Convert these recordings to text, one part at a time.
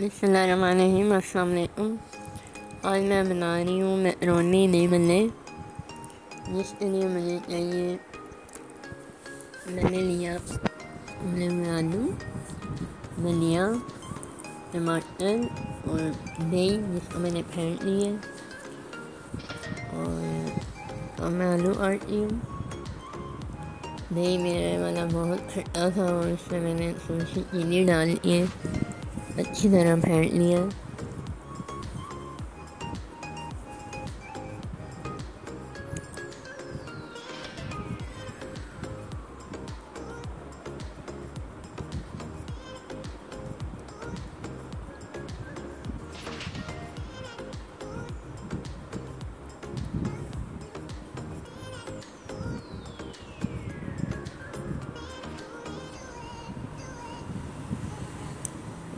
بسم اللہ الرحمن الرحیم السلام علیکم آج میں بنا رہی ہوں میکرونی نہیں بننے جس کے لیے مجھے چاہیے میں نے لیا ہوئے آلو دھنیا ٹماٹر اور دہی جس کو میں نے پھینک لی ہے اور اب میں آلو کاٹتی ہوں دہی میرے والا بہت کھٹا تھا اور اس میں میں نے تھوڑی سی چینی ڈال دی ہے but he then apparently uh,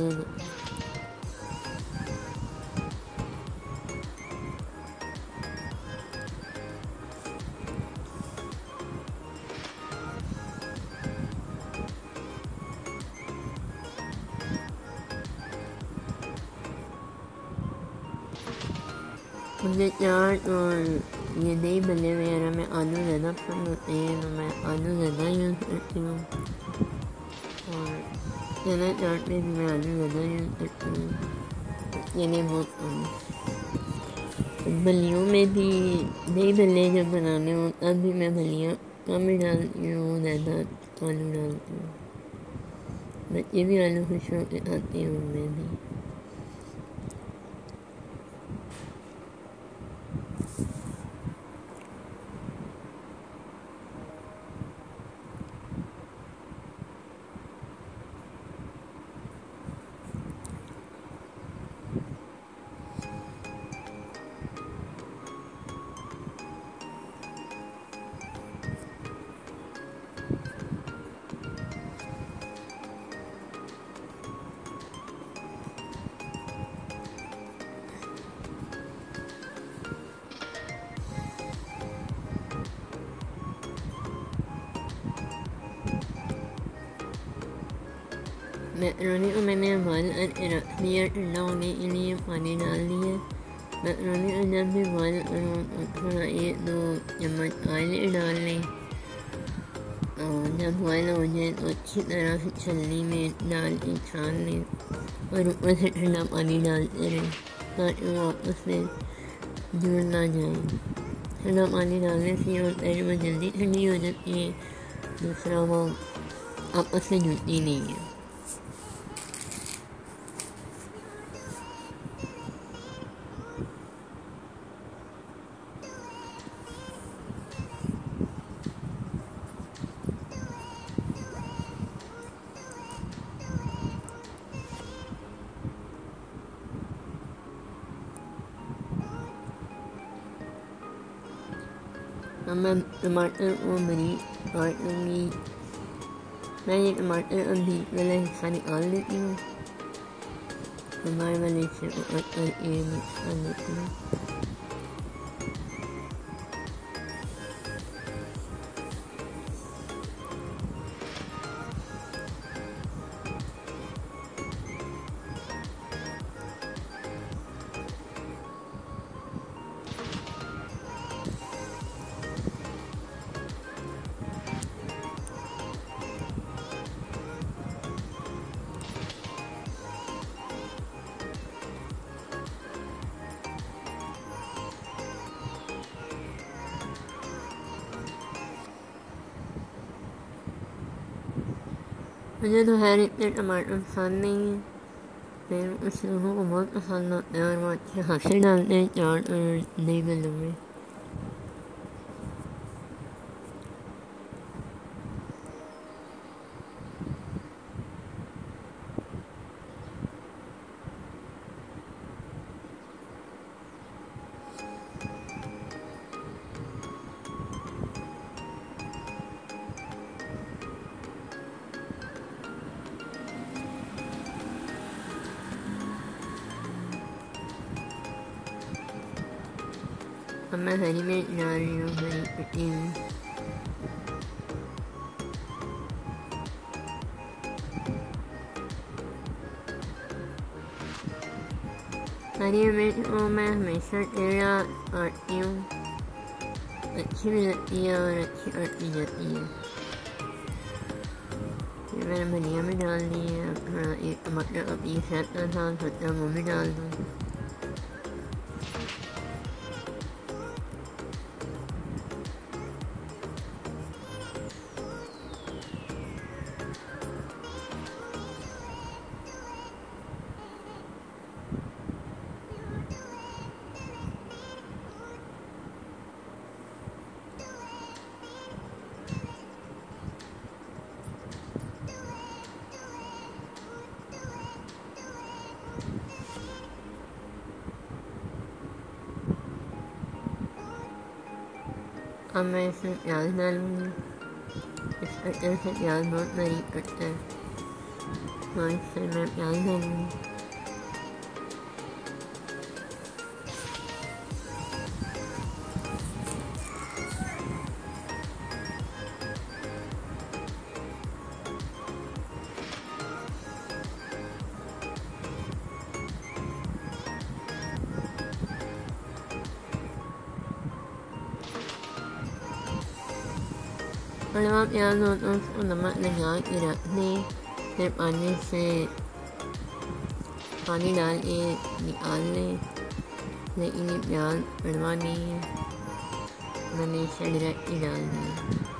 Mm-hmm. Magnet yard or yunay baleriana may ano na dapat na ano na. اور چنا چاٹ میں بھی میں آلو زیادہ یوز کرتی ہوں یعنی بہت کم۔ بلیوں میں بھی دہی بلے جب بنانے ہوں، تب بھی میں بلیاں کم ہی ڈالتی ہوں، زیادہ آلو ڈالتی ہوں۔ بچے بھی آلو خوش ہو کے کھاتے ہیں میں بھی۔ میکرونی کو میں نے بوائل کر کے رکھ دیا ٹھنڈا ہونے کے لیے پانی ڈال دیا۔ میکرونی کو جب بھی بوائل کرو تھوڑا ایک دو چمچ آئل ڈال لیں۔ اور جب بوائل ہو جائے تو اچھی طرح سے چھلنی میں ڈال کے چھان لیں۔ اور اوپر سے ٹھنڈا پانی ڈالتے رہیں تاکہ وہ آپس سے جڑ نہ جائیں۔ ٹھنڈا پانی ڈالنے سے یہ ہوتا ہے وہ جلدی ٹھنڈی ہو جاتی ہے، دوسرا وہ آپس سے جڑتی نہیں ہے۔ நம்ம இந்த மாட்டில் ஓமணி மாட்டங்கி மேலே மாட்டில் வந்து விலை சரி ஆளுக்கும் நம்ம விலை சேர்க்கும் ஏழு அனுப்பணும் مجھے تو خیر اتنے ٹماٹر پسند نہیں ہیں۔ پھر کچھ لوگوں کو بہت پسند ہوتے ہیں اور وہ اچھے خاصے ڈالتے ہیں چاٹ اور دہی بلوں میں അമ്മ ഹരിമേൽ ഞാനും ഹരിപ്പിട്ടിയും Harimet Omar mai sarƙira a ɗin a cire da iya wani kiɗa iya iya. Kiran mu ne mu da wani ya fara iya maɗa a bisa ɗan sa ta mu mu da wani. അമ്മേഷൻ യാതൊരു ഇഷ്ടത്തിൽ യാതൊരു ഇഷ്ടത്തിൽ യാതൊരു تو اس کو نمک لگا کے پھر پانی سے پانی ڈال کے نکال لیں لیکن یہ پیاز کڑوا نہیں ہے میں نے اسے ڈائریکٹ ہی ڈال دیا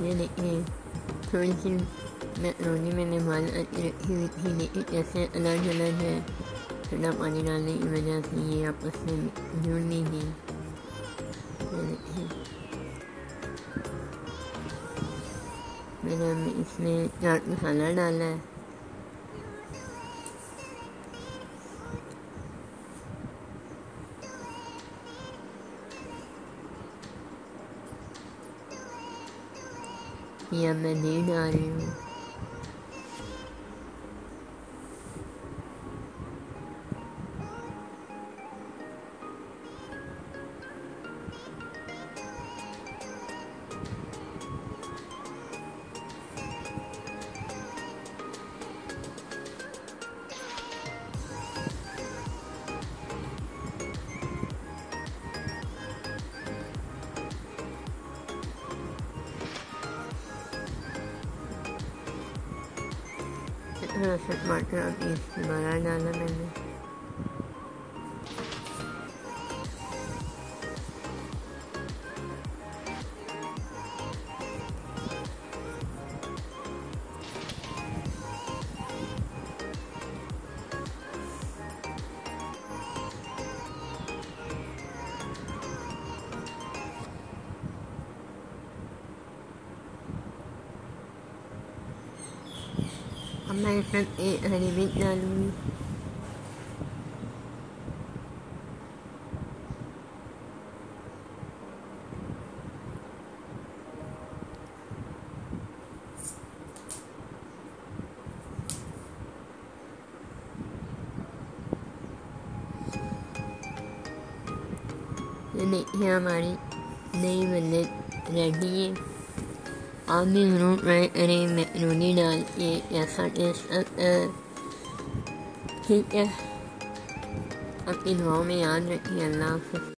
یہ دیکھیں تھوڑی سی میکرونی میں نے بال رکھی ہوئی تھی لیکن جیسے الگ الگ ہے ٹھنڈا پانی ڈالنے کی وجہ سے یہ آپس میں جڑ نہیں تھی یہ دیکھیں میں نے اس میں چاٹ مسالہ ڈالا ہے۔ Yamanu Nanu. na sa smart na abuse. Wala na naman. Amai fan A hari minta lalu. Ini here mari Name and it آپ بھی ضرور ٹرائی کریں میکرونی ڈال کے ایسا ٹیسٹ آتا ہے ٹھیک ہے اپنی دعاؤں میں یاد رکھیں اللہ حافظ